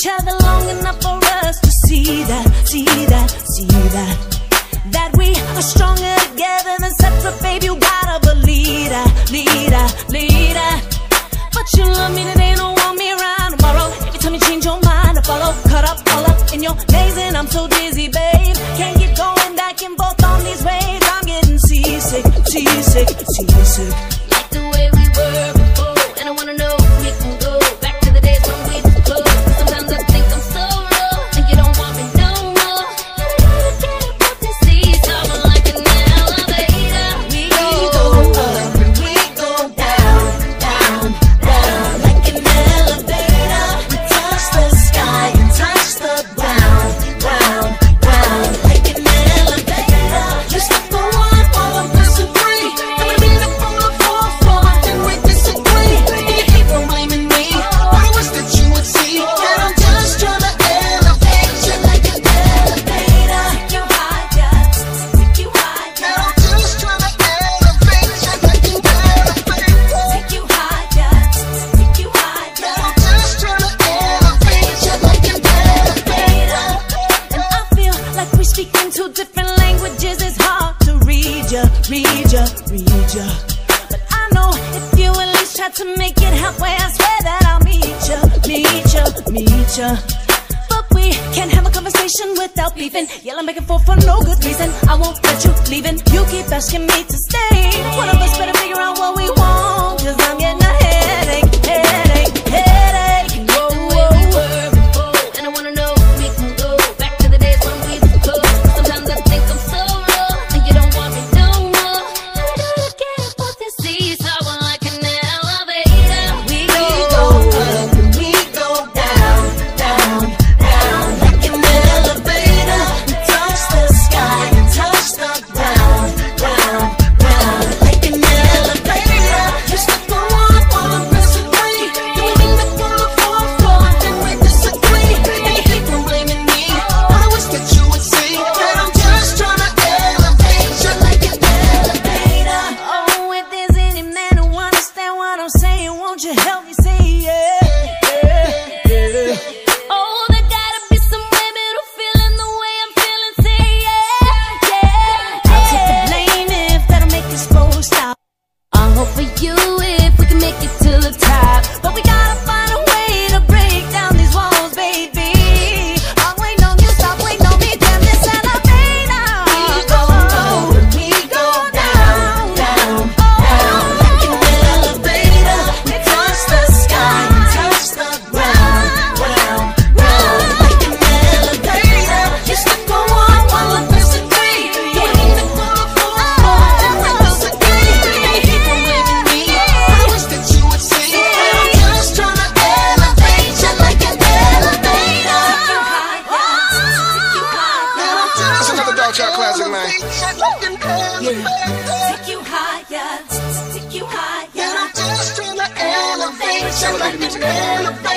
each other long enough for us to see that, see that, see that. That we are stronger together than separate, babe. You gotta believe that, believe that, believe. But you love me today, don't want me around tomorrow. Every time you change your mind, I follow. cut up, all up in your days, and I'm so dizzy, babe. Can't keep going back and forth on these waves. I'm getting seasick, seasick, seasick. read ya, read ya. But I know if you at least try to make it halfway, I swear that I'll meet ya, meet ya, meet ya. But we can't have a conversation without beefing, yelling back and forth for no good reason. I won't let you leaving. You keep asking me to stay. One of us better figure out what we want, cause I'm your Another out to Dog Chat Classic, man. Take you higher, take you higher. Elevate, elevate.